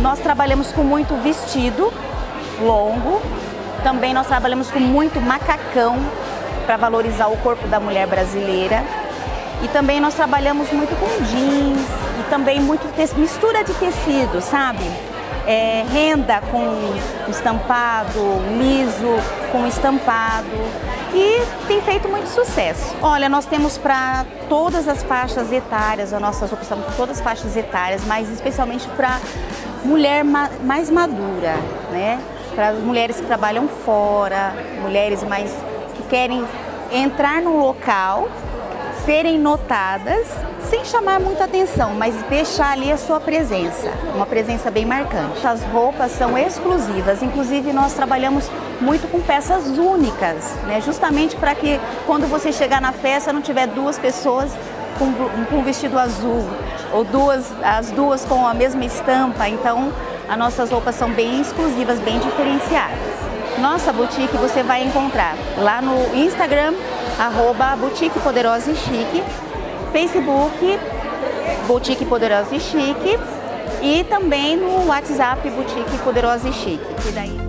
Nós trabalhamos com muito vestido longo, também nós trabalhamos com muito macacão para valorizar o corpo da mulher brasileira. E também nós trabalhamos muito com jeans e também muito mistura de tecido, sabe? É, renda com estampado, liso com estampado e tem feito muito sucesso. Olha, nós temos para todas as faixas etárias, as nossas opções para todas as faixas etárias, mas especialmente para mulher ma mais madura, né? Para mulheres que trabalham fora, mulheres mais que querem entrar no local serem notadas sem chamar muita atenção, mas deixar ali a sua presença, uma presença bem marcante. As roupas são exclusivas, inclusive nós trabalhamos muito com peças únicas, né? justamente para que quando você chegar na festa não tiver duas pessoas com, com um vestido azul ou duas, as duas com a mesma estampa, então as nossas roupas são bem exclusivas, bem diferenciadas. Nossa boutique você vai encontrar lá no Instagram arroba Boutique Poderosa e Chique, Facebook Boutique Poderosa e Chique e também no WhatsApp Boutique Poderosa e Chique.